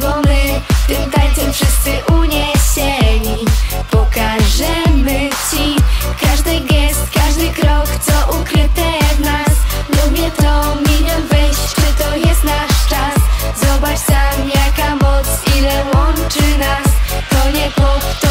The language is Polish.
Bo my tym tańcem wszyscy uniesieni. Pokażemy ci każdy gest, każdy krok Co ukryte w nas. Lubię to, milion wejść Czy to jest nasz czas? Zobacz sam jaka moc, ile łączy nas. To nie pop,